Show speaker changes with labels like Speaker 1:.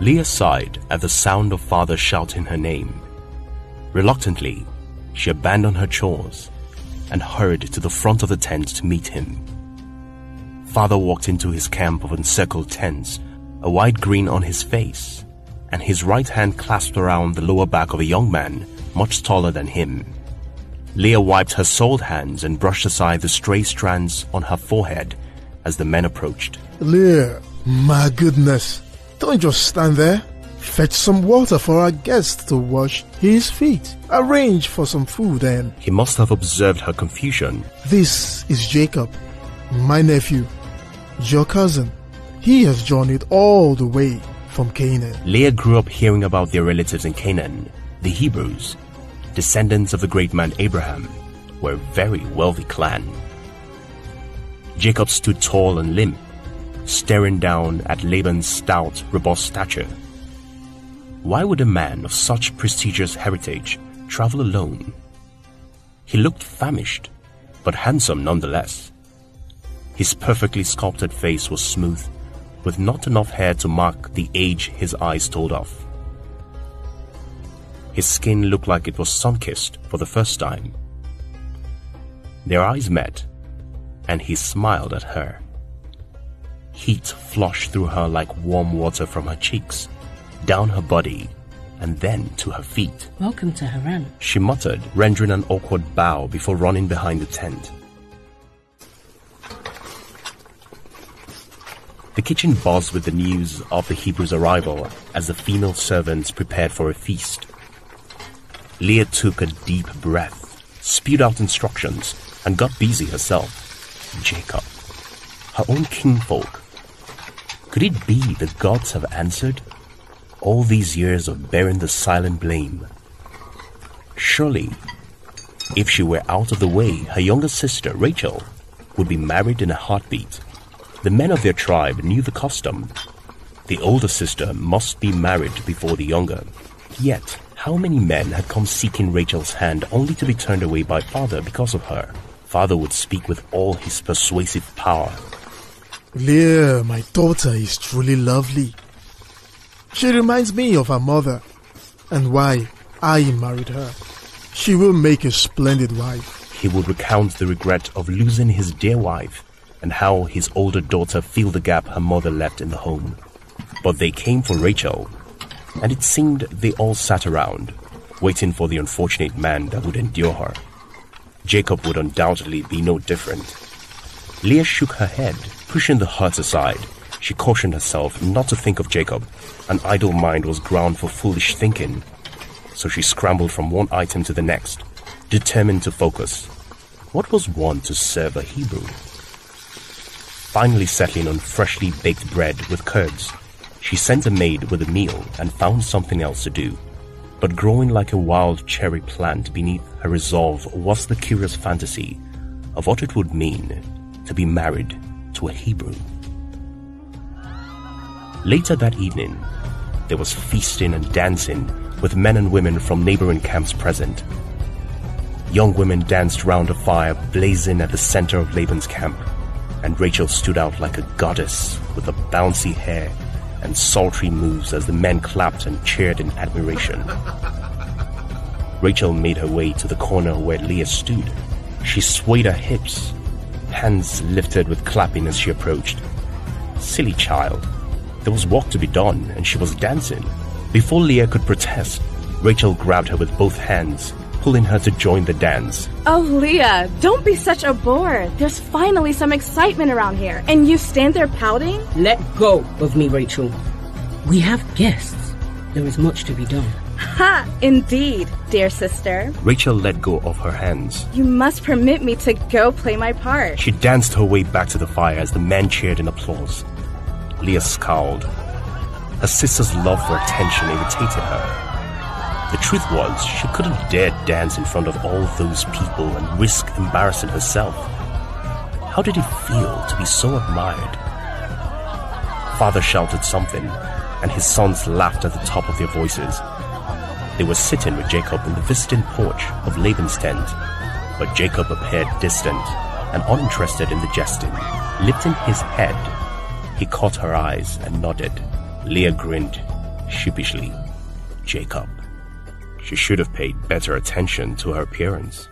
Speaker 1: Leah sighed at the sound of father shouting her name. Reluctantly, she abandoned her chores and hurried to the front of the tent to meet him. Father walked into his camp of encircled tents, a wide grin on his face, and his right hand clasped around the lower back of a young man much taller than him. Leah wiped her soiled hands and brushed aside the stray strands on her forehead as the men approached.
Speaker 2: Leah, my goodness. Don't just stand there. Fetch some water for our guest to wash his feet. Arrange for some food and.
Speaker 1: He must have observed her confusion.
Speaker 2: This is Jacob, my nephew, your cousin. He has journeyed all the way from Canaan.
Speaker 1: Leah grew up hearing about their relatives in Canaan, the Hebrews, descendants of the great man Abraham, were a very wealthy clan. Jacob stood tall and limp, staring down at Laban's stout, robust stature. Why would a man of such prestigious heritage travel alone? He looked famished, but handsome nonetheless. His perfectly sculpted face was smooth, with not enough hair to mark the age his eyes told of. His skin looked like it was sun-kissed for the first time. Their eyes met, and he smiled at her. Heat flushed through her like warm water from her cheeks, down her body, and then to her feet.
Speaker 3: Welcome to Haran.
Speaker 1: She muttered, rendering an awkward bow before running behind the tent. The kitchen buzzed with the news of the Hebrews' arrival as the female servants prepared for a feast. Leah took a deep breath, spewed out instructions, and got busy herself. Jacob, her own kinfolk. Could it be the gods have answered? All these years of bearing the silent blame. Surely, if she were out of the way, her younger sister, Rachel, would be married in a heartbeat. The men of their tribe knew the custom. The older sister must be married before the younger. Yet, how many men had come seeking Rachel's hand only to be turned away by father because of her? Father would speak with all his persuasive power.
Speaker 2: Leah, my daughter is truly lovely. She reminds me of her mother and why I married her. She will make a splendid wife.
Speaker 1: He would recount the regret of losing his dear wife and how his older daughter filled the gap her mother left in the home. But they came for Rachel, and it seemed they all sat around, waiting for the unfortunate man that would endure her. Jacob would undoubtedly be no different. Leah shook her head, pushing the hurt aside. She cautioned herself not to think of Jacob. An idle mind was ground for foolish thinking. So she scrambled from one item to the next, determined to focus. What was one to serve a Hebrew? Finally settling on freshly baked bread with curds, she sent a maid with a meal and found something else to do. But growing like a wild cherry plant beneath her resolve was the curious fantasy of what it would mean to be married to a Hebrew. Later that evening, there was feasting and dancing with men and women from neighboring camps present. Young women danced round a fire blazing at the center of Laban's camp, and Rachel stood out like a goddess with a bouncy hair and sultry moves as the men clapped and cheered in admiration. Rachel made her way to the corner where Leah stood. She swayed her hips, hands lifted with clapping as she approached. Silly child. There was work to be done, and she was dancing. Before Leah could protest, Rachel grabbed her with both hands, pulling her to join the dance.
Speaker 4: Oh, Leah, don't be such a bore. There's finally some excitement around here, and you stand there pouting?
Speaker 3: Let go of me, Rachel. We have guests. There is much to be done.
Speaker 4: Ha! Indeed, dear sister.
Speaker 1: Rachel let go of her hands.
Speaker 4: You must permit me to go play my part.
Speaker 1: She danced her way back to the fire as the men cheered in applause. Leah scowled. Her sister's love for attention irritated her. The truth was, she couldn't dare dance in front of all those people and risk embarrassing herself. How did it feel to be so admired? Father shouted something, and his sons laughed at the top of their voices. They were sitting with Jacob in the visiting porch of Laban's tent, but Jacob appeared distant and uninterested in the jesting. Lifting his head, he caught her eyes and nodded. Leah grinned. sheepishly, Jacob. She should have paid better attention to her appearance.